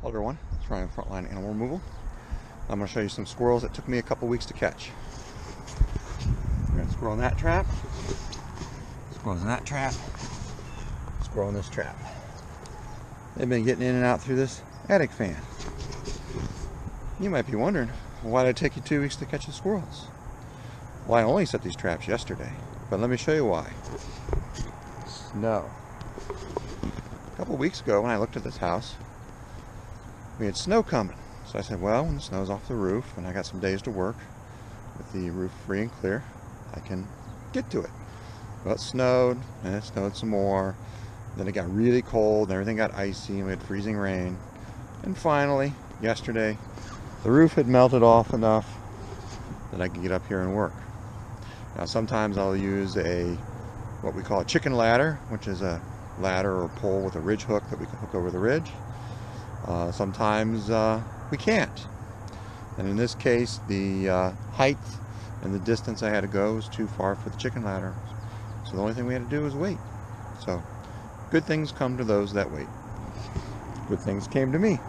Hello everyone, it's Ryan Frontline Animal Removal. I'm going to show you some squirrels that took me a couple weeks to catch. We got a squirrel in that trap, squirrels in that trap, squirrel in this trap. They've been getting in and out through this attic fan. You might be wondering, why did it take you two weeks to catch the squirrels? Well, I only set these traps yesterday, but let me show you why. Snow. A couple weeks ago when I looked at this house, we had snow coming. So I said, well, when the snow's off the roof and I got some days to work with the roof free and clear, I can get to it. Well, it snowed, and it snowed some more. Then it got really cold, and everything got icy, and we had freezing rain. And finally, yesterday, the roof had melted off enough that I could get up here and work. Now, sometimes I'll use a what we call a chicken ladder, which is a ladder or pole with a ridge hook that we can hook over the ridge. Uh, sometimes uh, we can't. And in this case, the uh, height and the distance I had to go was too far for the chicken ladder. So the only thing we had to do was wait. So good things come to those that wait. Good things came to me.